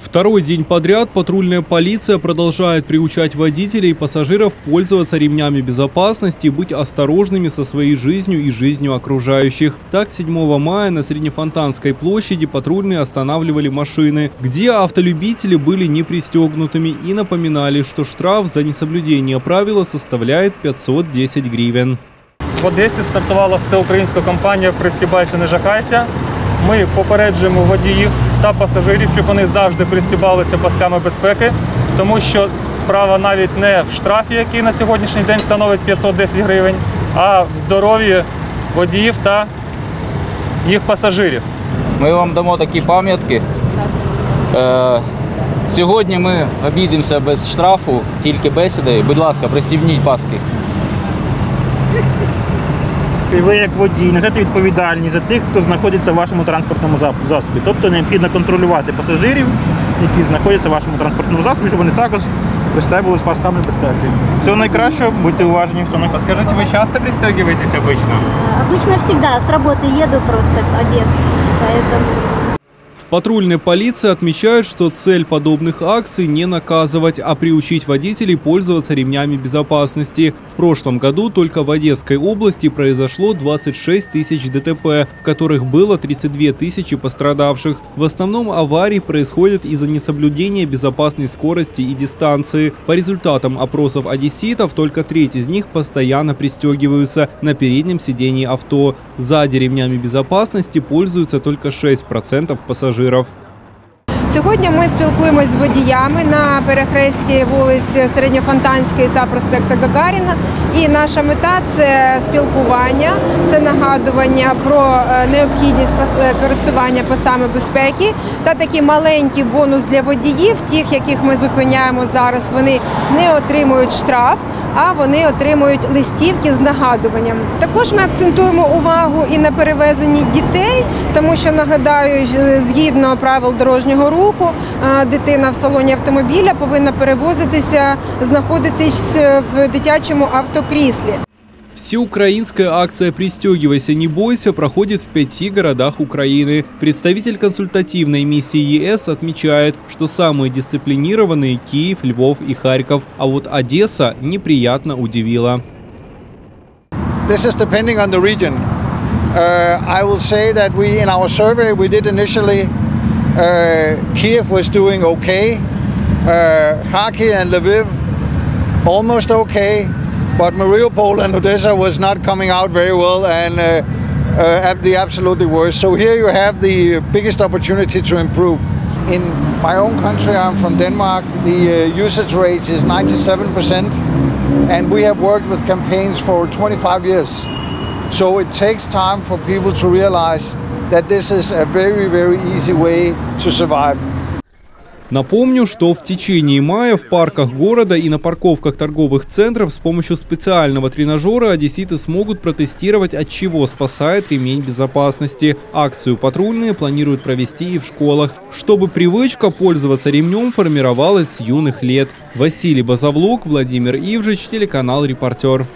Второй день подряд патрульная полиция продолжает приучать водителей и пассажиров пользоваться ремнями безопасности и быть осторожными со своей жизнью и жизнью окружающих. Так, 7 мая на Среднефонтанской площади патрульные останавливали машины, где автолюбители были не пристегнутыми и напоминали, что штраф за несоблюдение правила составляет 510 гривен. В Одесі стартувала всеукраїнська кампанія Пристібайся, не жахайся. Ми попереджуємо водіїв та пасажирів, щоб вони завжди пристібалися пасками безпеки, тому що справа навіть не в штрафі, який на сьогоднішній день становить 510 гривень, а в здоров'ї водіїв та їх пасажирів. Ми вам дамо такі пам'ятки. Е, сьогодні ми обійдемося без штрафу, тільки бесідою. Будь ласка, пристібніть паски І ви як водій несете відповідальність за тих, хто знаходиться в вашому транспортному зап- засобі. Тобто необхідно контролювати пасажирів, які знаходяться в вашому транспортному засобі, щоб вони також пристебувалися пасками безпеки. Всього найкращого, будьте уважні, всього найкращого. Скажіть, ви часто пристегиваетесь обично? Обычно всегда с работы еду просто в обед, поэтому В патрульной полиции отмечают, что цель подобных акций не наказывать, а приучить водителей пользоваться ремнями безопасности. В прошлом году только в Одесской области произошло 26 тысяч ДТП, в которых было 32 тысячи пострадавших. В основном аварии происходят из-за несоблюдения безопасной скорости и дистанции. По результатам опросов одесситов, только треть из них постоянно пристегиваются на переднем сидении авто. Сзади ремнями безопасности пользуются только 6% пассажиров. Сьогодні ми спілкуємось з водіями на перехресті вулиць Середньофонтанської та проспекта Гагаріна. І наша мета це спілкування, це нагадування про е, необхідність е, користування пасами безпеки та такий маленький бонус для водіїв, тих, яких ми зупиняємо зараз. Вони не отримують штраф. А вони отримують листівки з нагадуванням. Також ми акцентуємо увагу і на перевезенні дітей, тому що нагадаю, згідно правил дорожнього руху, е, дитина в салоні автомобіля повинна перевозитися, знаходитись е, в дитячому автокріслі. Всеукраинская акция «Пристегивайся, не бойся» проходит в пяти городах Украины. Представитель консультативной миссии ЕС отмечает, что самые дисциплинированные – Киев, Львов и Харьков, а вот Одесса неприятно удивила. This is depending on the region. Uh, I will say that we, in our survey we did initially, uh, Kiev was doing okay, uh, Kharkiv and Lviv almost okay, but Mariupol and Odessa was not coming out very well and uh, uh, at the absolutely worst. So here you have the biggest opportunity to improve. In my own country, I'm from Denmark, the uh, usage rate is 97%, and we have worked with campaigns for 25 years. So it takes time for people to realize that this is a very, very easy way to survive. Напомню, что в течение мая в парках города и на парковках торговых центров с помощью специального тренажера одесситы смогут протестировать, от чего спасает ремень безопасности. Акцию патрульные планируют провести и в школах, чтобы привычка пользоваться ремнем формировалась с юных лет. Василий Базовлук, Владимир Ивжич, телеканал «Репортер».